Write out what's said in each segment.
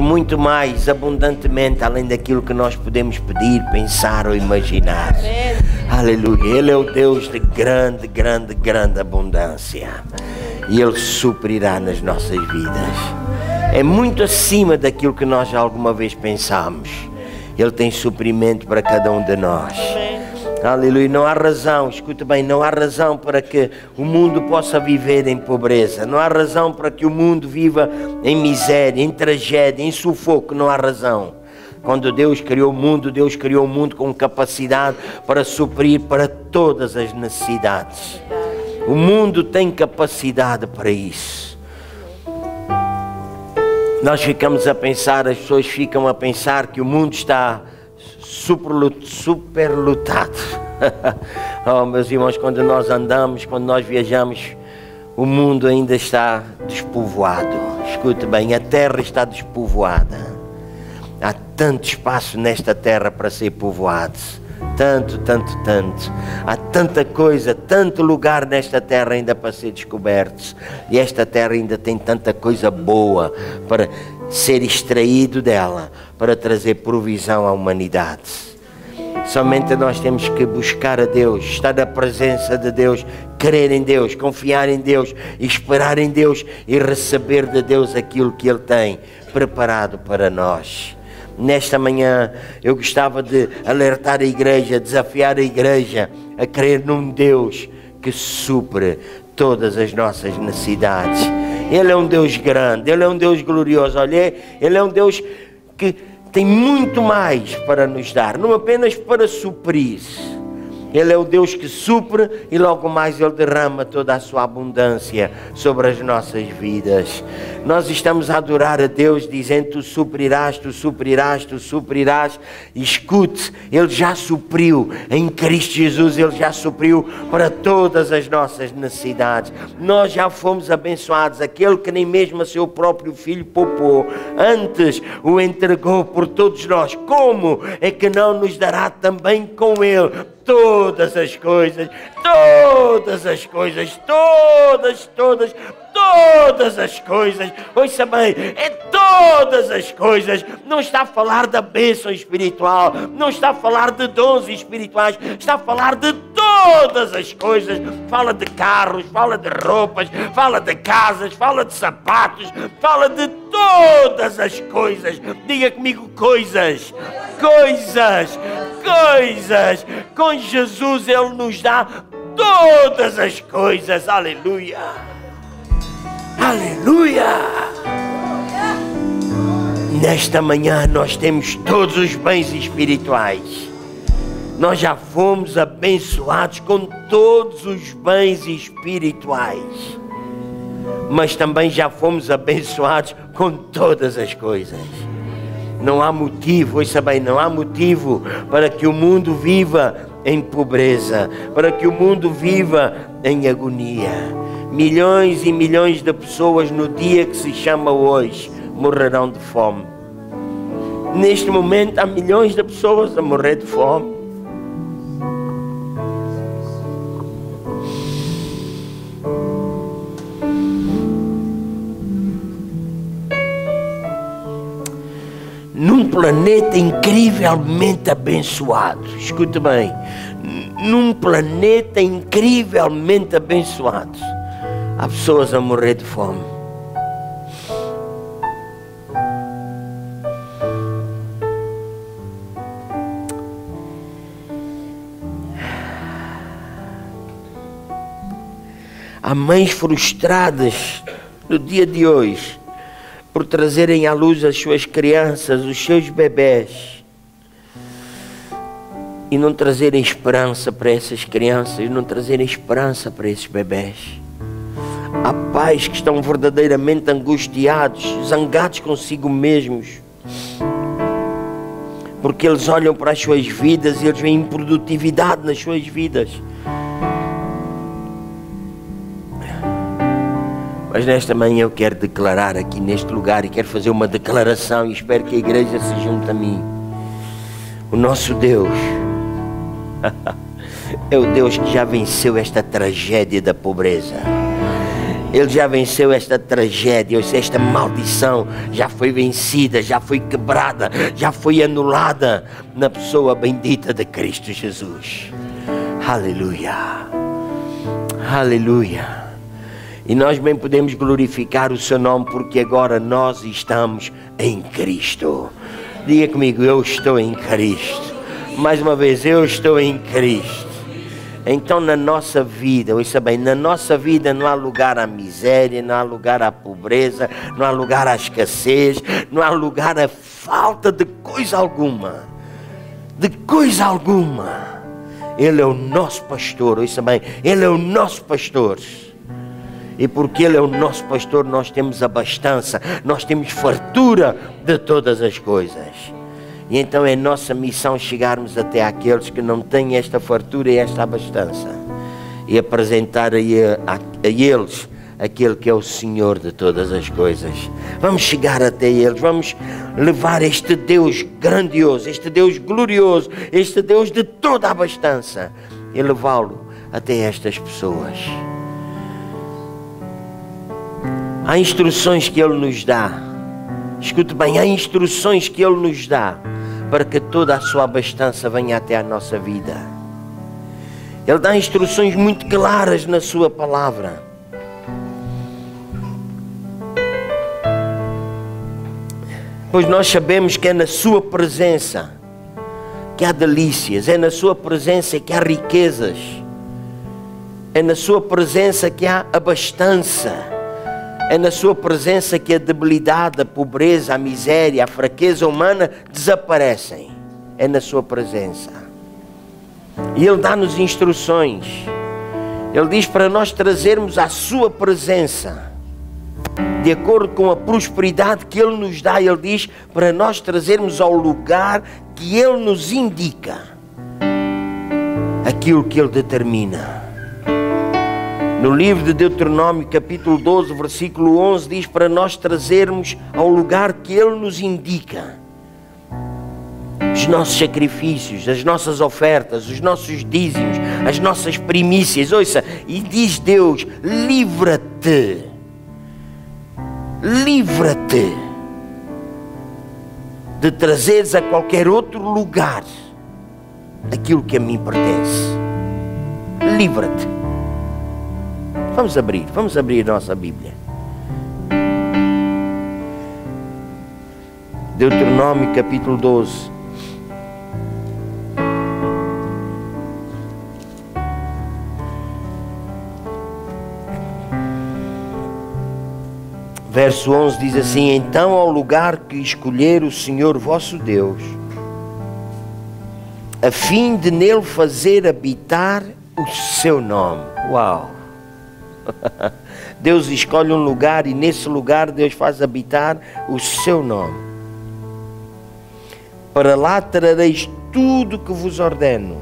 muito mais abundantemente além daquilo que nós podemos pedir, pensar ou imaginar. Amém. Aleluia. Ele é o Deus de grande, grande, grande abundância. E Ele suprirá nas nossas vidas. É muito acima daquilo que nós alguma vez pensamos. Ele tem suprimento para cada um de nós. Aleluia. Não há razão, escuta bem, não há razão para que o mundo possa viver em pobreza. Não há razão para que o mundo viva em miséria, em tragédia, em sufoco. Não há razão. Quando Deus criou o mundo, Deus criou o mundo com capacidade para suprir para todas as necessidades. O mundo tem capacidade para isso. Nós ficamos a pensar, as pessoas ficam a pensar que o mundo está super lutado. oh, meus irmãos, quando nós andamos, quando nós viajamos, o mundo ainda está despovoado. Escute bem, a terra está despovoada. Há tanto espaço nesta terra para ser povoado. Tanto, tanto, tanto. Há tanta coisa, tanto lugar nesta terra ainda para ser descoberto. E esta terra ainda tem tanta coisa boa para ser extraído dela, para trazer provisão à humanidade. Somente nós temos que buscar a Deus, estar na presença de Deus, crer em Deus, confiar em Deus, esperar em Deus e receber de Deus aquilo que Ele tem preparado para nós. Nesta manhã eu gostava de alertar a igreja, desafiar a igreja a crer num Deus que supre todas as nossas necessidades. Ele é um Deus grande, Ele é um Deus glorioso. Olha, Ele é um Deus que tem muito mais para nos dar, não apenas para suprir ele é o Deus que supre e logo mais Ele derrama toda a sua abundância sobre as nossas vidas. Nós estamos a adorar a Deus dizendo: Tu suprirás, tu suprirás, tu suprirás. Escute, Ele já supriu em Cristo Jesus, Ele já supriu para todas as nossas necessidades. Nós já fomos abençoados. Aquele que nem mesmo a seu próprio filho poupou, antes o entregou por todos nós. Como é que não nos dará também com Ele? Todas as coisas, todas as coisas, todas, todas, todas as coisas. Ouça bem, é todas as coisas. Não está a falar da bênção espiritual, não está a falar de dons espirituais, está a falar de todas as coisas. Fala de carros, fala de roupas, fala de casas, fala de sapatos, fala de todas as coisas. Diga comigo coisas, coisas, coisas. Com Jesus Ele nos dá todas as coisas. Aleluia. Aleluia. Nesta manhã nós temos todos os bens espirituais. Nós já fomos abençoados com todos os bens espirituais. Mas também já fomos abençoados com todas as coisas. Não há motivo, ouça bem, não há motivo para que o mundo viva em pobreza, para que o mundo viva em agonia. Milhões e milhões de pessoas no dia que se chama hoje morrerão de fome. Neste momento há milhões de pessoas a morrer de fome. Num planeta incrivelmente abençoado. Escute bem, num planeta incrivelmente abençoado, há pessoas a morrer de fome. Há mães frustradas no dia de hoje por trazerem à luz as suas crianças, os seus bebés, e não trazerem esperança para essas crianças, e não trazerem esperança para esses bebés. Há pais que estão verdadeiramente angustiados, zangados consigo mesmos, porque eles olham para as suas vidas e eles veem improdutividade nas suas vidas. Mas nesta manhã eu quero declarar aqui neste lugar e quero fazer uma declaração e espero que a igreja se junte a mim. O nosso Deus é o Deus que já venceu esta tragédia da pobreza. Ele já venceu esta tragédia, esta maldição já foi vencida, já foi quebrada, já foi anulada na pessoa bendita de Cristo Jesus. Aleluia. Aleluia. E nós bem podemos glorificar o seu nome porque agora nós estamos em Cristo. Diga comigo, eu estou em Cristo. Mais uma vez, eu estou em Cristo. Então, na nossa vida, ouça bem, na nossa vida não há lugar à miséria, não há lugar à pobreza, não há lugar à escassez, não há lugar à falta de coisa alguma. De coisa alguma. Ele é o nosso pastor, ouça bem, Ele é o nosso pastor. E porque Ele é o nosso pastor, nós temos abastança, nós temos fartura de todas as coisas. E então é nossa missão chegarmos até aqueles que não têm esta fartura e esta abastança e apresentar a, a, a eles aquele que é o Senhor de todas as coisas. Vamos chegar até eles, vamos levar este Deus grandioso, este Deus glorioso, este Deus de toda a abastança e levá-lo até estas pessoas. Há instruções que Ele nos dá. Escute bem, há instruções que Ele nos dá para que toda a sua abastança venha até a nossa vida. Ele dá instruções muito claras na sua palavra. Pois nós sabemos que é na sua presença que há delícias, é na sua presença que há riquezas, é na sua presença que há abastança. É na sua presença que a debilidade, a pobreza, a miséria, a fraqueza humana desaparecem. É na sua presença. E Ele dá-nos instruções. Ele diz para nós trazermos a sua presença. De acordo com a prosperidade que Ele nos dá, Ele diz para nós trazermos ao lugar que Ele nos indica aquilo que Ele determina. No livro de Deuteronômio, capítulo 12, versículo 11, diz para nós trazermos ao lugar que Ele nos indica os nossos sacrifícios, as nossas ofertas, os nossos dízimos, as nossas primícias. Ouça, e diz Deus: livra-te, livra-te de trazeres a qualquer outro lugar aquilo que a mim pertence. Livra-te. Vamos abrir, vamos abrir nossa Bíblia. Deuteronômio capítulo 12. Verso 11 diz assim: Então, ao lugar que escolher o Senhor vosso Deus, a fim de nele fazer habitar o seu nome. Uau! Deus escolhe um lugar e nesse lugar Deus faz habitar o seu nome. Para lá trareis tudo que vos ordeno: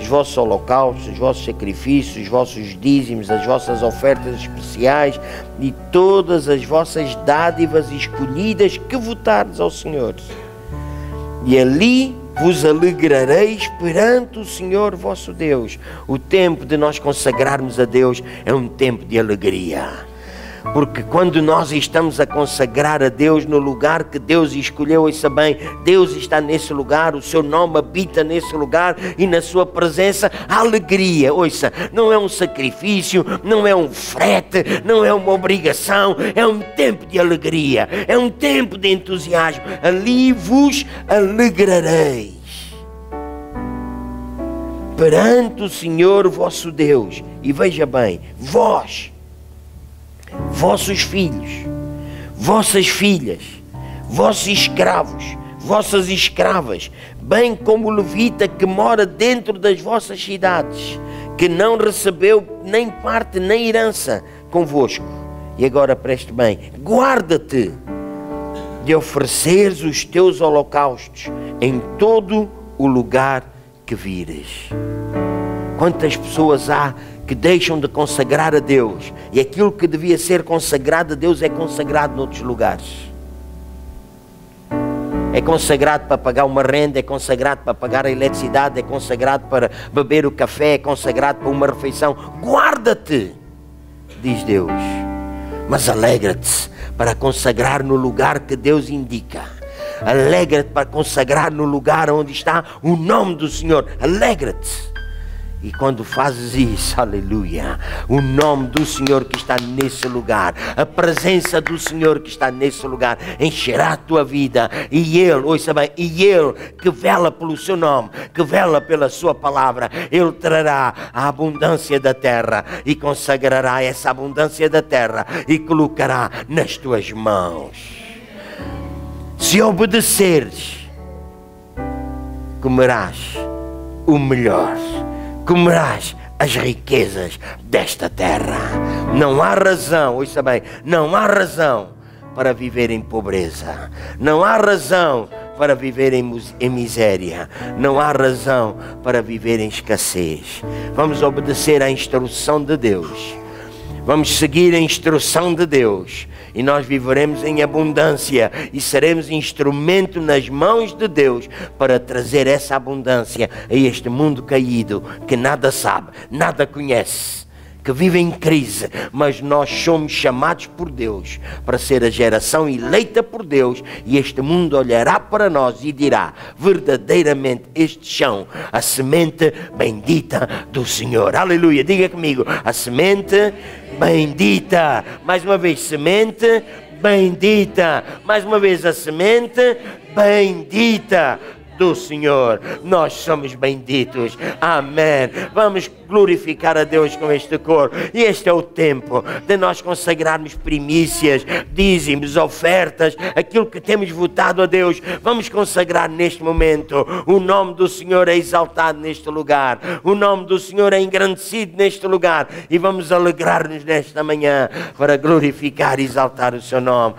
os vossos holocaustos, os vossos sacrifícios, os vossos dízimos, as vossas ofertas especiais e todas as vossas dádivas escolhidas que votardes ao Senhor. E ali vos alegrareis perante o Senhor vosso Deus. O tempo de nós consagrarmos a Deus é um tempo de alegria. Porque quando nós estamos a consagrar a Deus no lugar que Deus escolheu, ouça bem, Deus está nesse lugar, o seu nome habita nesse lugar e na sua presença há alegria. Ouça, não é um sacrifício, não é um frete, não é uma obrigação, é um tempo de alegria, é um tempo de entusiasmo. Ali vos alegrareis perante o Senhor vosso Deus. E veja bem, vós vossos filhos, vossas filhas, vossos escravos, vossas escravas, bem como o levita que mora dentro das vossas cidades, que não recebeu nem parte nem herança convosco. E agora preste bem, guarda-te de ofereceres os teus holocaustos em todo o lugar que vires. Quantas pessoas há que deixam de consagrar a Deus e aquilo que devia ser consagrado a Deus é consagrado noutros lugares. É consagrado para pagar uma renda, é consagrado para pagar a eletricidade, é consagrado para beber o café, é consagrado para uma refeição. Guarda-te, diz Deus. Mas alegra-te para consagrar no lugar que Deus indica. Alegra-te para consagrar no lugar onde está o nome do Senhor. Alegra-te. E quando fazes isso, aleluia, o nome do Senhor que está nesse lugar, a presença do Senhor que está nesse lugar, encherá a tua vida. E Ele, ouça bem, e Ele que vela pelo seu nome, que vela pela sua palavra, Ele trará a abundância da terra e consagrará essa abundância da terra e colocará nas tuas mãos. Se obedeceres, comerás o melhor comerás as riquezas desta terra. Não há razão, ouça bem, não há razão para viver em pobreza. Não há razão para viver em, em, miséria. Não há razão para viver em escassez. Vamos obedecer à instrução de Deus. Vamos seguir a instrução de Deus e nós viveremos em abundância e seremos instrumento nas mãos de Deus para trazer essa abundância a este mundo caído que nada sabe, nada conhece que vive em crise, mas nós somos chamados por Deus para ser a geração eleita por Deus, e este mundo olhará para nós e dirá: verdadeiramente este chão, a semente bendita do Senhor. Aleluia. Diga comigo: a semente bendita. Mais uma vez, semente bendita. Mais uma vez, a semente bendita do Senhor. Nós somos benditos. Amém. Vamos glorificar a Deus com este coro. E este é o tempo de nós consagrarmos primícias, dízimos, ofertas, aquilo que temos votado a Deus. Vamos consagrar neste momento. O nome do Senhor é exaltado neste lugar. O nome do Senhor é engrandecido neste lugar. E vamos alegrar-nos nesta manhã para glorificar e exaltar o seu nome.